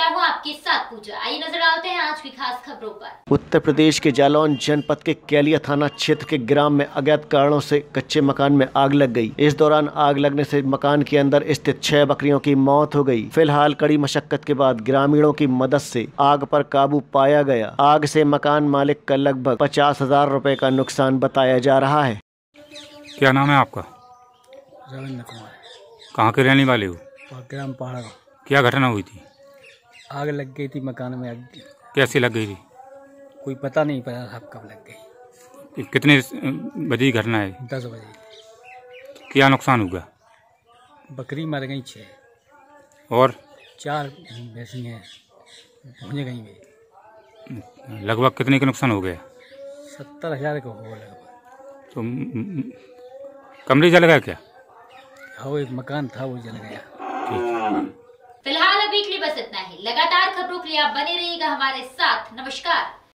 पूजा। आइए नज़र डालते हैं आज की खास खबरों पर। उत्तर प्रदेश के जालौन जनपद के कैलिया थाना क्षेत्र के ग्राम में अज्ञात कारणों से कच्चे मकान में आग लग गई। इस दौरान आग लगने से मकान के अंदर स्थित छह बकरियों की मौत हो गई। फ़िलहाल कड़ी मशक्कत के बाद ग्रामीणों की मदद से आग पर काबू पाया गया। आग से मकान मालिक का लगभग पचास हज़ार रूपए का नुकसान बताया जा रहा है। क्या नाम है आपका? रविंद्र कुमार। कहाँ के रहने वाले हो? ग्राम पहाड़ा क्या घटना हुई थी? आग लग गई थी मकान में आग कैसे लग गई थी? कोई पता नहीं पता साहब कब लग गई। कितने बजे घटना है? दस बजे। क्या नुकसान हुआ? बकरी मर गई छः और? चार भैंसी हैं। भूंज गई वे लगभग कितने का नुकसान हो गया? सत्तर हज़ार का हो लगभग। तो कमरे जल गया क्या? हाँ एक मकान था वो जल गया। ठीक। फ़िलहाल अभी के लिए बस इतना ही लगातार खबरों के लिए आप बने रहिएगा हमारे साथ। नमस्कार।